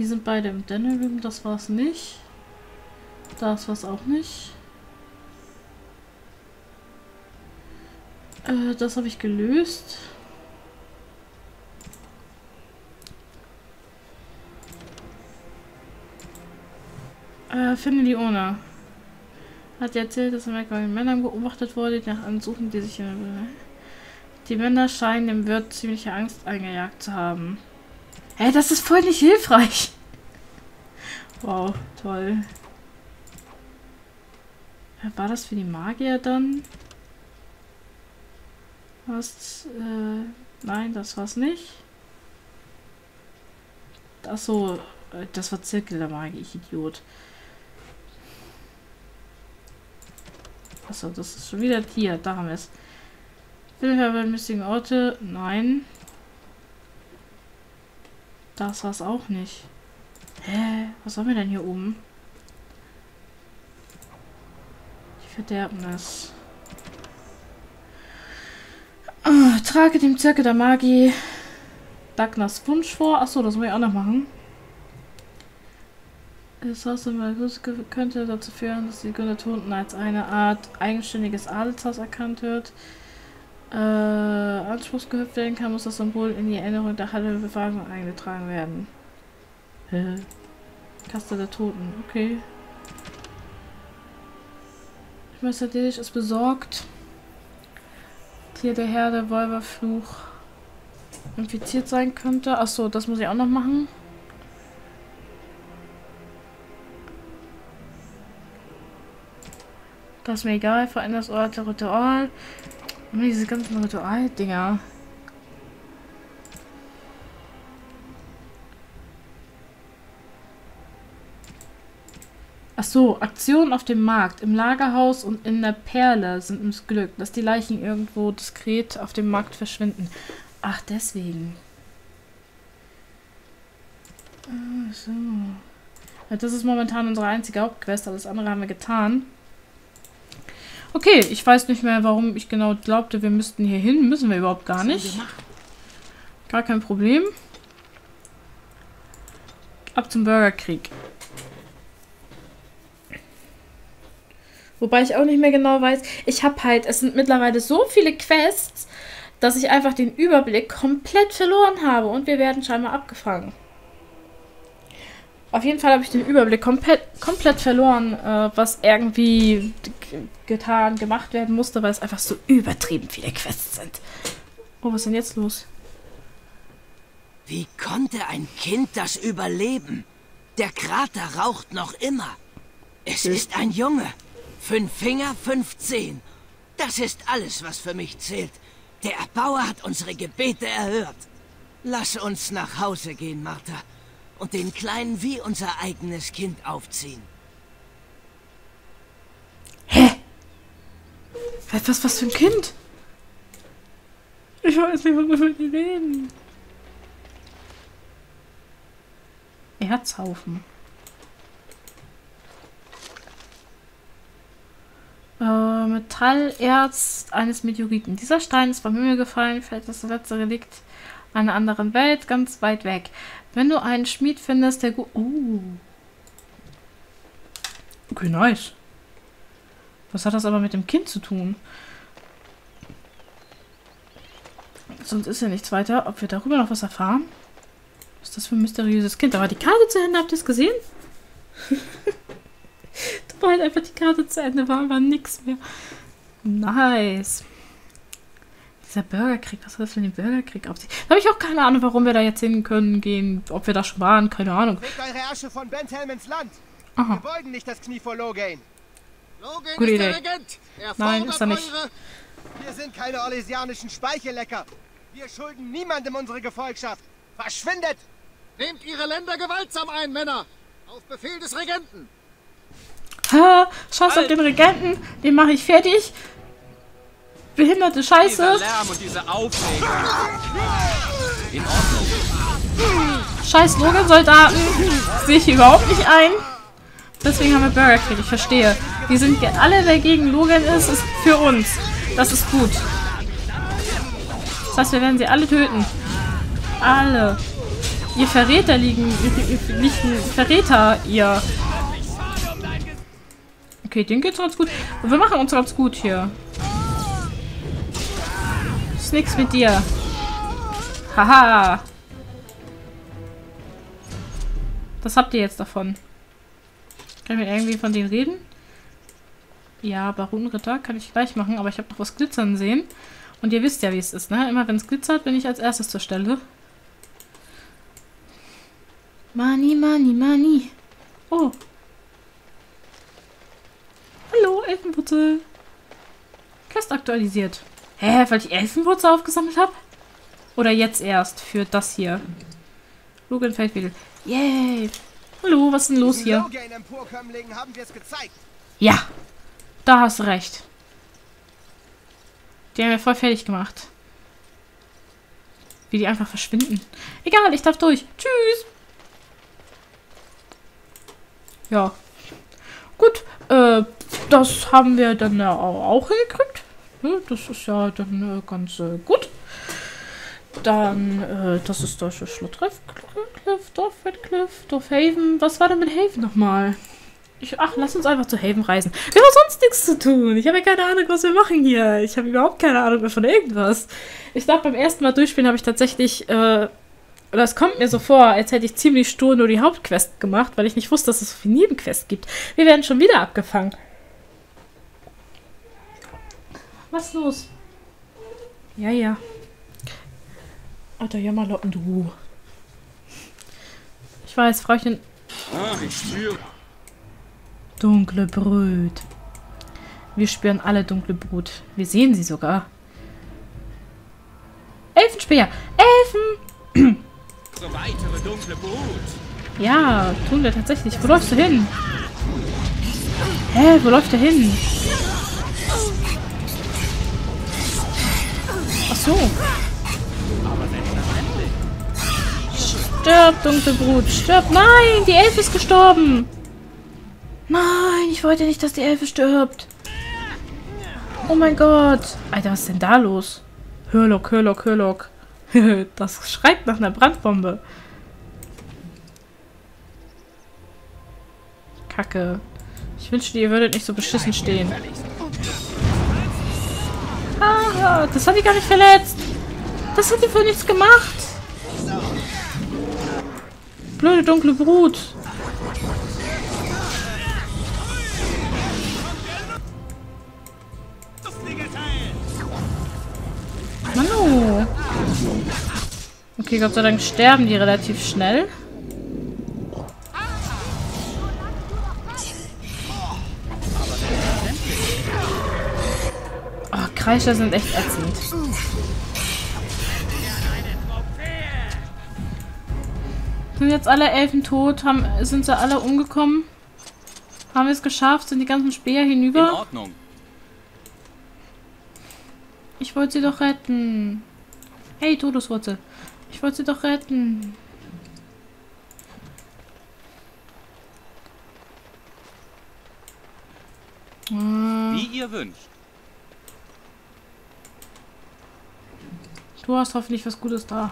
Die sind beide im Denerim, das war's nicht. Das war's auch nicht. Äh, das habe ich gelöst. Äh, finde die Ona. Hat erzählt, dass Amerika von Männern beobachtet wurde, die nach einem suchen, die sich... Die Männer scheinen dem Wirt ziemliche Angst eingejagt zu haben. Hä, das ist voll nicht hilfreich. Wow, toll. War das für die Magier dann? Was? Äh, nein, das war's nicht. Achso, äh, das war Zirkel der Magie, ich Idiot. Achso, das ist schon wieder hier. Da haben wir es. Bei missigen Orte. Nein. Das war's auch nicht. Hä? Was haben wir denn hier oben? Die Verderbnis. Oh, trage dem Zirkel der Magie Dagners Wunsch vor. Achso, das muss ich auch noch machen. Das Haus könnte dazu führen, dass die Toten als eine Art eigenständiges Adelshaus erkannt wird. Äh, Anspruchs gehüpft werden kann, muss das Symbol in die Erinnerung der Halle eingetragen werden. Hä? Kaste der Toten, okay. Meister Delisch ist besorgt. Hier der Herr der Wolverfluch infiziert sein könnte. Achso, das muss ich auch noch machen. Das ist mir egal. Veränderst Orte, Ritual. Und diese ganzen Ritual-Dinger. Ach so, Aktionen auf dem Markt, im Lagerhaus und in der Perle sind uns Glück, dass die Leichen irgendwo diskret auf dem Markt verschwinden. Ach, deswegen. Ach so. Das ist momentan unsere einzige Hauptquest, alles andere haben wir getan. Okay, ich weiß nicht mehr, warum ich genau glaubte, wir müssten hier hin. Müssen wir überhaupt gar nicht. Gar kein Problem. Ab zum Bürgerkrieg. Wobei ich auch nicht mehr genau weiß. Ich habe halt, es sind mittlerweile so viele Quests, dass ich einfach den Überblick komplett verloren habe. Und wir werden scheinbar abgefangen. Auf jeden Fall habe ich den Überblick komplett, komplett verloren, äh, was irgendwie getan, gemacht werden musste, weil es einfach so übertrieben viele Quests sind. Oh, was ist denn jetzt los? Wie konnte ein Kind das überleben? Der Krater raucht noch immer. Es hm. ist ein Junge. Fünf Finger, fünf Zehen. Das ist alles, was für mich zählt. Der Erbauer hat unsere Gebete erhört. Lass uns nach Hause gehen, Martha und den Kleinen wie unser eigenes Kind aufziehen. Hä? Was, was für ein Kind? Ich weiß nicht, worüber die reden. Erzhaufen. Äh, Metallerz eines Meteoriten. Dieser Stein ist vom Himmel gefallen, fällt das letzte Relikt einer anderen Welt, ganz weit weg. Wenn du einen Schmied findest, der gut... Uh. Okay, nice. Was hat das aber mit dem Kind zu tun? Sonst ist ja nichts weiter. Ob wir darüber noch was erfahren? Was ist das für ein mysteriöses Kind? Da war die Karte zu Ende. Habt ihr es gesehen? da war halt einfach die Karte zu Ende. War aber nichts mehr. Nice. Dieser Bürgerkrieg, was hat das mit dem Bürgerkrieg auf sich? Da habe ich auch keine Ahnung, warum wir da jetzt hin können, gehen, ob wir da schon waren, keine Ahnung. Eure Asche von Benthelm ins Land. Aha. Wir beugen nicht das Knie vor Logain. Gute Idee. Nein, ist er nicht. Wir sind keine orlesianischen Speichellecker. Wir schulden niemandem unsere Gefolgschaft. Verschwindet! Nehmt ihre Länder gewaltsam ein, Männer! Auf Befehl des Regenten! Ha, scheiß auf den Regenten, den mache ich fertig behinderte Scheiße. Dieser Lärm und diese Aufregung. In Ordnung. Scheiß Logan-Soldaten. Sehe ich überhaupt nicht ein. Deswegen haben wir Bürgerkrieg, ich verstehe. Die sind alle, wer gegen Logan ist, ist für uns. Das ist gut. Das heißt, wir werden sie alle töten. Alle. Ihr Verräter liegen, liegen Verräter, ihr. Okay, den geht's ganz gut. Wir machen uns ganz gut hier. Ist nix mit dir. Haha. Was habt ihr jetzt davon? Kann ich mir irgendwie von denen reden? Ja, Baronenritter kann ich gleich machen, aber ich habe noch was glitzern sehen. Und ihr wisst ja, wie es ist, ne? Immer wenn es glitzert, bin ich als erstes zur Stelle. Money, money, money. Oh. Hallo, Elfenwurzel. Quest aktualisiert. Hä, weil ich Elfenwurzel aufgesammelt habe? Oder jetzt erst für das hier? Logan Feldwedel. Yay. Hallo, was ist denn los hier? Ja, da hast du recht. Die haben ja voll fertig gemacht. Wie die einfach verschwinden. Egal, ich darf durch. Tschüss. Ja. Gut, äh, das haben wir dann auch hingekriegt. Ne, das ist ja dann äh, ganz äh, gut. Dann, äh, das ist Deutsche Dorf Redcliffe, Dorf Haven. Was war denn mit Haven nochmal? Ich, ach, lass uns einfach zu Haven reisen. Wir haben sonst nichts zu tun. Ich habe ja keine Ahnung, was wir machen hier. Ich habe überhaupt keine Ahnung mehr von irgendwas. Ich glaube, beim ersten Mal durchspielen habe ich tatsächlich, äh, oder kommt mir so vor, als hätte ich ziemlich stur nur die Hauptquest gemacht, weil ich nicht wusste, dass es so viele Nebenquests gibt. Wir werden schon wieder abgefangen. Was ist los? Ja, ja. Alter Jammerlotten, du. Ich weiß, Frauchen. Ah, ich spüre. Dunkle Brut. Wir spüren alle dunkle Brut. Wir sehen sie sogar. Elfenspeer! Elfen! Ja, tun wir tatsächlich. Wo läufst du hin? Hä, wo läuft er hin? Ach so. Stirb, dunkle Brut. Stirb. Nein, die Elfe ist gestorben. Nein, ich wollte nicht, dass die Elfe stirbt. Oh mein Gott. Alter, was ist denn da los? Hörlock, Hörlock, Hörlock. das schreit nach einer Brandbombe. Kacke. Ich wünschte, ihr würdet nicht so beschissen stehen. Ah, das hat die gar nicht verletzt. Das hat die für nichts gemacht. Blöde dunkle Brut. Okay, Gott sei Dank sterben die relativ schnell. Oh, Kreischer sind echt ätzend. Sind jetzt alle Elfen tot? Haben, sind sie alle umgekommen? Haben wir es geschafft? Sind die ganzen Speer hinüber? In Ordnung. Ich wollte sie doch retten. Hey, Todeswurzel. Ich wollte sie doch retten. Ah, Wie ihr wünscht. du hast hoffentlich was Gutes da.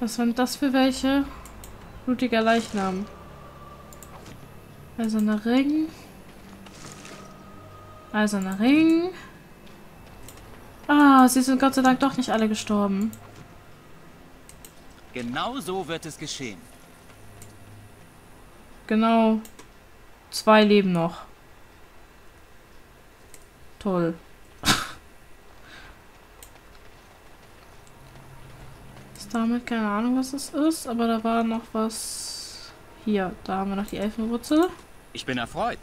Was sind das für welche? Blutiger Leichnam. Eiserner Ring. Eiserner Ring. Ah, sie sind Gott sei Dank doch nicht alle gestorben. Genau so wird es geschehen. Genau. Zwei leben noch. Toll. ist damit keine Ahnung, was das ist, aber da war noch was. Hier, da haben wir noch die Elfenwurzel. Ich bin erfreut.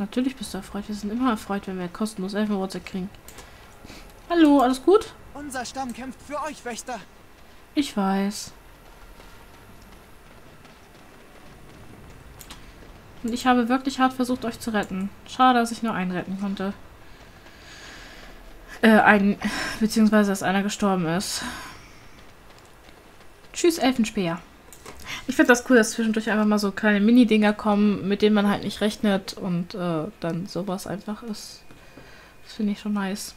Natürlich bist du erfreut. Wir sind immer erfreut, wenn wir kostenlos Elfenwurzel kriegen. Hallo, alles gut? Unser Stamm kämpft für euch, Wächter. Ich weiß. Und ich habe wirklich hart versucht, euch zu retten. Schade, dass ich nur einen retten konnte. Äh, ein, beziehungsweise, dass einer gestorben ist. Tschüss, Elfenspeer. Ich finde das cool, dass zwischendurch einfach mal so kleine Mini-Dinger kommen, mit denen man halt nicht rechnet und äh, dann sowas einfach ist. Das finde ich schon nice.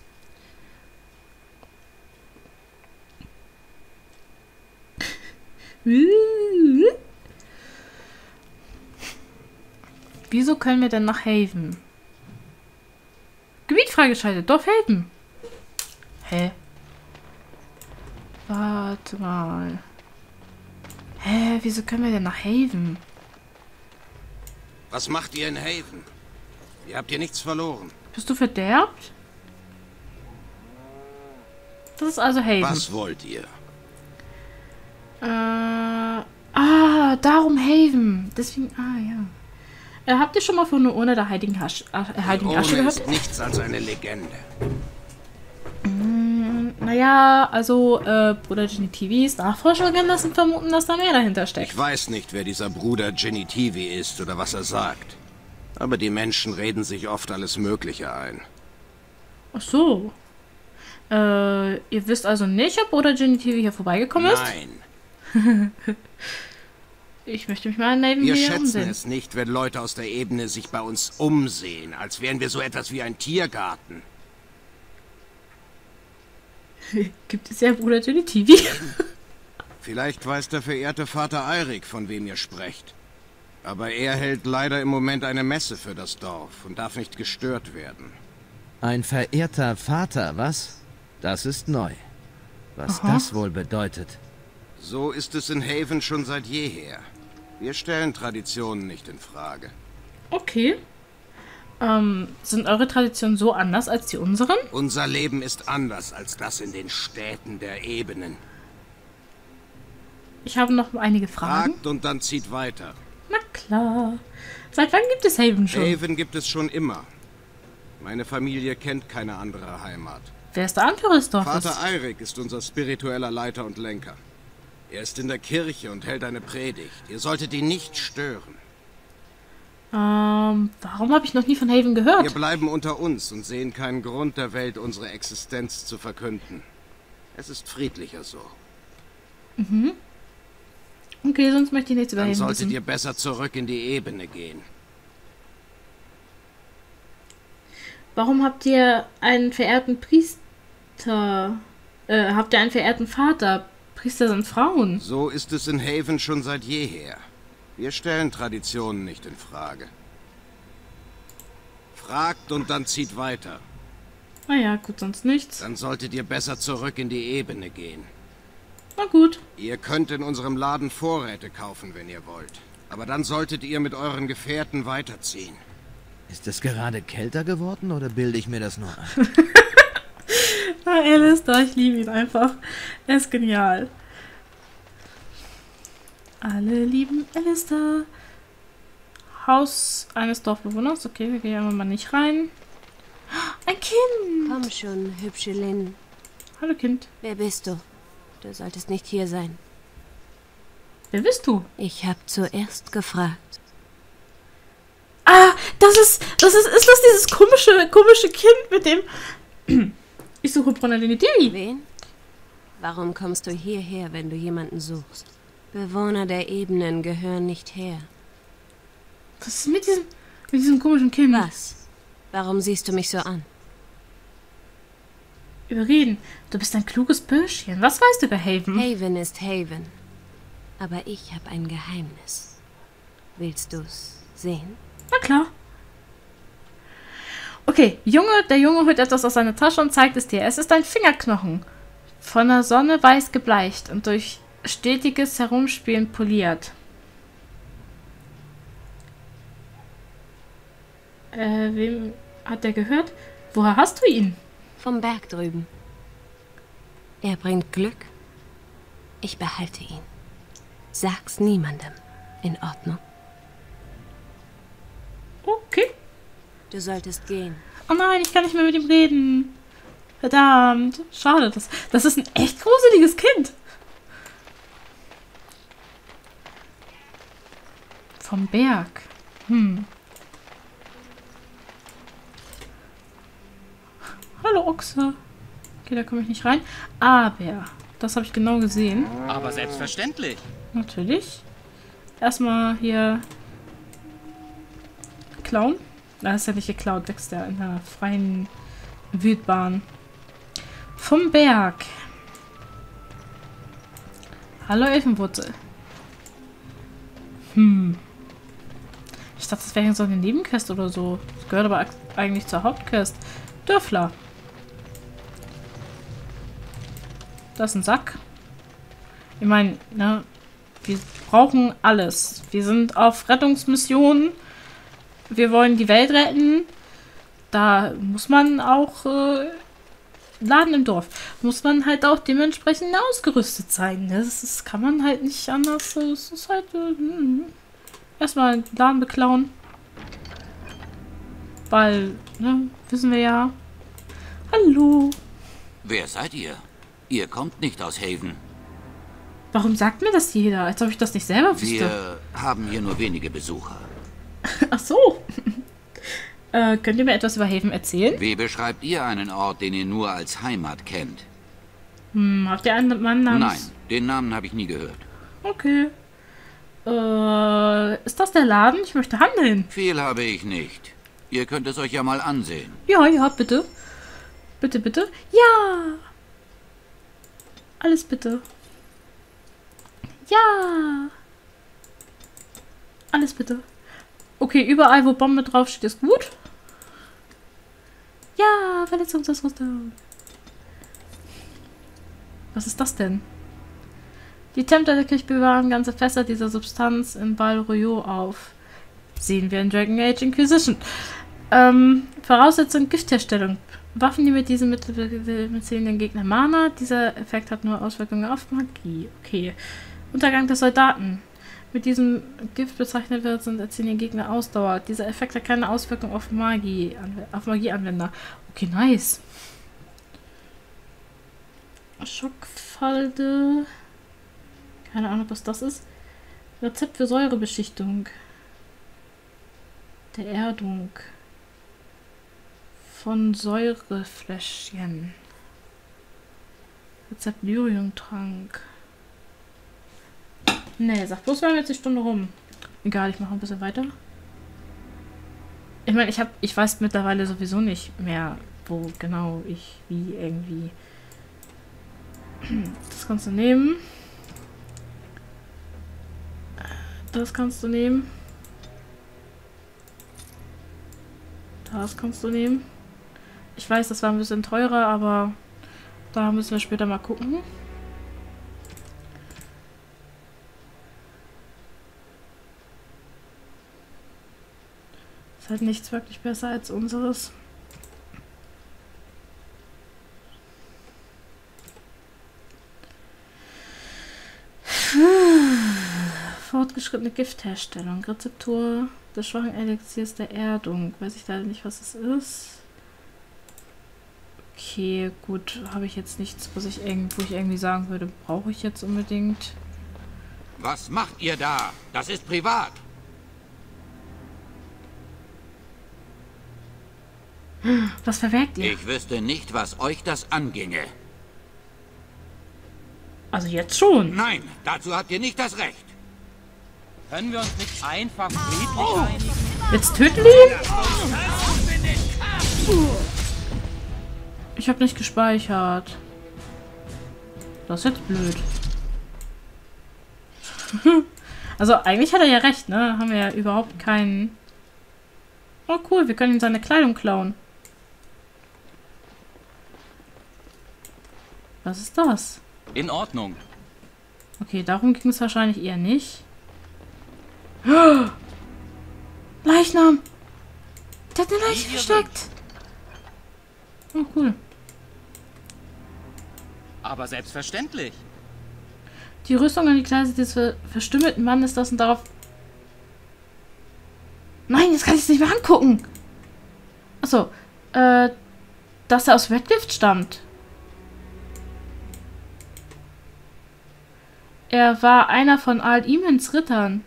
Wieso können wir denn nach Haven? Gebiet freigeschaltet, Dorf Haven. Hä? Warte mal. Hä, wieso können wir denn nach Haven? Was macht ihr in Haven? Ihr habt hier nichts verloren. Bist du verderbt? Das ist also Haven. Was wollt ihr? Äh, ah, darum Haven. Deswegen, ah ja. Äh, habt ihr schon mal von einer Urne der Heiligen, Hasch, äh, Heiligen Asche gehört? ist nichts als eine Legende. Naja, also äh, Bruder Genitivis Nachforschungen lassen vermuten, dass da mehr dahinter steckt. Ich weiß nicht, wer dieser Bruder Genitivi ist oder was er sagt. Aber die Menschen reden sich oft alles Mögliche ein. Ach so. Äh, ihr wisst also nicht, ob Bruder Genitivi hier vorbeigekommen ist? Nein, Ich möchte mich mal neben wir mir schätzen umsehen. es nicht, wenn Leute aus der Ebene sich bei uns umsehen, als wären wir so etwas wie ein Tiergarten. Gibt es ja Bruder Genitivi? Vielleicht weiß der verehrte Vater Eirik, von wem ihr sprecht. Aber er hält leider im Moment eine Messe für das Dorf und darf nicht gestört werden. Ein verehrter Vater, was? Das ist neu. Was Aha. das wohl bedeutet. So ist es in Haven schon seit jeher. Wir stellen Traditionen nicht in Frage. Okay. Ähm, sind eure Traditionen so anders als die unseren? Unser Leben ist anders als das in den Städten der Ebenen. Ich habe noch einige Fragen. Fragt und dann zieht weiter. Na klar. Seit wann gibt es Haven schon? Haven gibt es schon immer. Meine Familie kennt keine andere Heimat. Wer ist der Anführer des Dorfes? Vater Eirik ist unser spiritueller Leiter und Lenker. Er ist in der Kirche und hält eine Predigt. Ihr solltet ihn nicht stören. Ähm, warum habe ich noch nie von Haven gehört? Wir bleiben unter uns und sehen keinen Grund der Welt, unsere Existenz zu verkünden. Es ist friedlicher so. Okay, sonst möchte ich nichts über Dann Haven solltet wissen. ihr besser zurück in die Ebene gehen. Warum habt ihr einen verehrten Priester? Äh, habt ihr einen verehrten Vater? Priester sind Frauen. So ist es in Haven schon seit jeher. Wir stellen Traditionen nicht in Frage. Fragt und dann zieht weiter. Naja, gut, sonst nichts. Dann solltet ihr besser zurück in die Ebene gehen. Na gut. Ihr könnt in unserem Laden Vorräte kaufen, wenn ihr wollt. Aber dann solltet ihr mit euren Gefährten weiterziehen. Ist es gerade kälter geworden oder bilde ich mir das nur ein? Ah, Alistair, ich liebe ihn einfach. Er ist genial. Alle lieben Alistair. Haus eines Dorfbewohners. Okay, wir gehen aber mal nicht rein. Ein Kind. Komm schon, hübsche Lynn. Hallo Kind. Wer bist du? Du solltest nicht hier sein. Wer bist du? Ich habe zuerst gefragt. Ah, das ist, das ist, ist das dieses komische, komische Kind mit dem... Ich suche Diri. Wen? Warum kommst du hierher, wenn du jemanden suchst? Bewohner der Ebenen gehören nicht her. Was ist mit diesem, mit diesem komischen Kind? Was? Warum siehst du mich so an? Überreden. Du bist ein kluges Bürschchen. Was weißt du über Haven? Haven ist Haven. Aber ich habe ein Geheimnis. Willst du's sehen? Na klar. Okay, Junge, der Junge holt etwas aus seiner Tasche und zeigt es dir. Es ist ein Fingerknochen. Von der Sonne weiß gebleicht und durch stetiges Herumspielen poliert. Äh, wem hat der gehört? Woher hast du ihn? Vom Berg drüben. Er bringt Glück. Ich behalte ihn. Sag's niemandem. In Ordnung. Okay. Du solltest gehen. Oh nein, ich kann nicht mehr mit ihm reden. Verdammt. Schade. Das, das ist ein echt gruseliges Kind. Vom Berg. Hm. Hallo Ochse. Okay, da komme ich nicht rein. Aber, das habe ich genau gesehen. Aber selbstverständlich. Natürlich. erstmal hier klauen. Das ist ja nicht geklaut, wächst ja in der freien Wildbahn. Vom Berg. Hallo Elfenwurzel. Hm. Ich dachte, das wäre so eine Nebenquest oder so. Das gehört aber eigentlich zur Hauptquest. Dörfler. Das ist ein Sack. Ich meine, ne, wir brauchen alles. Wir sind auf Rettungsmissionen. Wir wollen die Welt retten. Da muss man auch äh, Laden im Dorf. Muss man halt auch dementsprechend ausgerüstet sein. Ne? Das, das kann man halt nicht anders. Das ist halt. Äh, hm. Erstmal einen Laden beklauen. Weil, ne, wissen wir ja. Hallo. Wer seid ihr? Ihr kommt nicht aus Haven. Warum sagt mir das jeder? Als ob ich das nicht selber wüsste. Wir haben hier nur wenige Besucher. Ach so. äh, könnt ihr mir etwas über Haven erzählen? Wie beschreibt ihr einen Ort, den ihr nur als Heimat kennt? Hm, habt ihr einen Mann namens... Nein, den Namen habe ich nie gehört. Okay. Äh, ist das der Laden? Ich möchte handeln. Viel habe ich nicht. Ihr könnt es euch ja mal ansehen. Ja, ja, bitte. Bitte, bitte. Ja. Alles bitte. Ja. Alles bitte. Okay, überall, wo Bombe draufsteht, ist gut. Ja, Verletzungsausrüstung. Was ist das denn? Die Tempter der Kirche bewahren ganze Fässer dieser Substanz in Val Royaux auf. Sehen wir in Dragon Age Inquisition. Ähm, Voraussetzung Giftherstellung. Waffen, die mit diesem Mittel beziehen den Gegner Mana. Dieser Effekt hat nur Auswirkungen auf Magie. Okay. Untergang der Soldaten. Mit diesem Gift bezeichnet wird, sind erzielen den Gegner Ausdauer. Dieser Effekt hat keine Auswirkung auf Magie, auf Magieanwender. Okay, nice. Schockfalde. Keine Ahnung, was das ist. Rezept für Säurebeschichtung. Der Erdung. Von Säurefläschchen. Rezept Lyriumtrank. Nee, sag bloß, wir haben jetzt die Stunde rum. Egal, ich mache ein bisschen weiter. Ich meine, ich ich weiß mittlerweile sowieso nicht mehr, wo genau ich wie irgendwie. Das du nehmen. Das kannst du nehmen. Das kannst du nehmen. Ich weiß, das war ein bisschen teurer, aber da müssen wir später mal gucken. Ist halt nichts wirklich besser als unseres. Fortgeschrittene Giftherstellung. Rezeptur des schwachen Elixiers der Erdung. Weiß ich leider nicht, was es ist. Okay, gut. Habe ich jetzt nichts, was ich irgendwo ich irgendwie sagen würde, brauche ich jetzt unbedingt. Was macht ihr da? Das ist privat. Was verwerkt ihr? Ich wüsste nicht, was euch das anginge. Also jetzt schon. Nein, dazu habt ihr nicht das Recht. Können wir uns nicht einfach friedlich oh. einigen? Jetzt töten wir ihn? Ich habe nicht gespeichert. Das ist jetzt blöd. also eigentlich hat er ja recht, ne? Haben wir ja überhaupt keinen... Oh cool, wir können ihm seine Kleidung klauen. Was ist das? In Ordnung. Okay, darum ging es wahrscheinlich eher nicht. Leichnam! Der hat eine Leiche versteckt! Oh, cool. Aber selbstverständlich. Die Rüstung an die Kleider des ver verstümmelten Mannes lassen darauf... Nein, jetzt kann ich es nicht mehr angucken! Achso, äh, dass er aus Redgift stammt. Er war einer von Al Imens Rittern.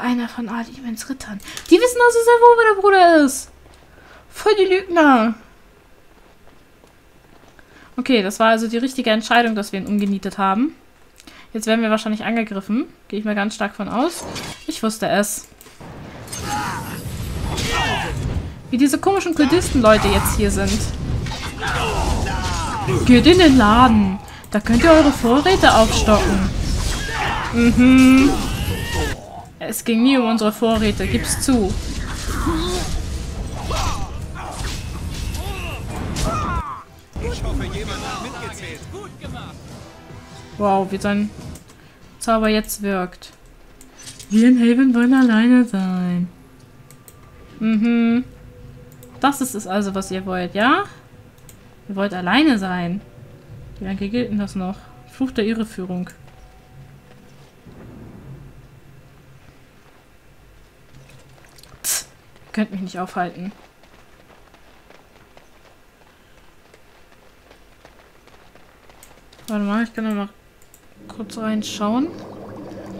Er einer von Al Imens Rittern. Die wissen also sehr wohl, wer der Bruder ist. Voll die Lügner. Okay, das war also die richtige Entscheidung, dass wir ihn umgenietet haben. Jetzt werden wir wahrscheinlich angegriffen. Gehe ich mal ganz stark von aus. Ich wusste es. Wie diese komischen Kultisten-Leute jetzt hier sind. Geht in den Laden. Da könnt ihr eure Vorräte aufstocken. Mhm. Es ging nie um unsere Vorräte, gib's zu. Wow, wie sein Zauber jetzt wirkt. Wir in Haven wollen alleine sein. Mhm. Das ist es also, was ihr wollt, ja? Ihr wollt alleine sein. Wie lange gilt denn das noch? Fluch der Irreführung. Tsk, ihr könnt mich nicht aufhalten. Warte mal, ich kann da mal kurz reinschauen.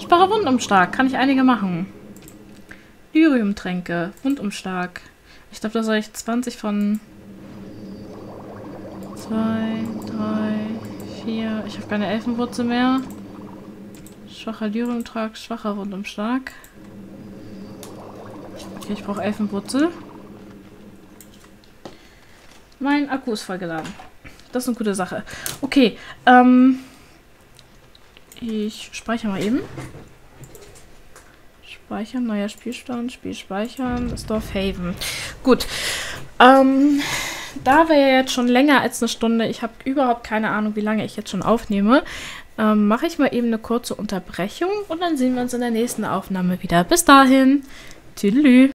Spare Wundumschlag. Kann ich einige machen. Lyriumtränke. Wundumschlag. Ich glaube, da soll ich 20 von 2, 3, 4. Ich habe keine Elfenwurzel mehr. Schwacher Lyriumtrag, schwacher Wundumschlag. Okay, ich brauche Elfenwurzel. Mein Akku ist vollgeladen. Das ist eine gute Sache. Okay, ähm... Ich speichere mal eben. Speichern, neuer Spielstand, Spiel speichern, das Dorf Haven. Gut. Ähm, da wir ja jetzt schon länger als eine Stunde, ich habe überhaupt keine Ahnung, wie lange ich jetzt schon aufnehme, ähm, mache ich mal eben eine kurze Unterbrechung und dann sehen wir uns in der nächsten Aufnahme wieder. Bis dahin. Tüdelü.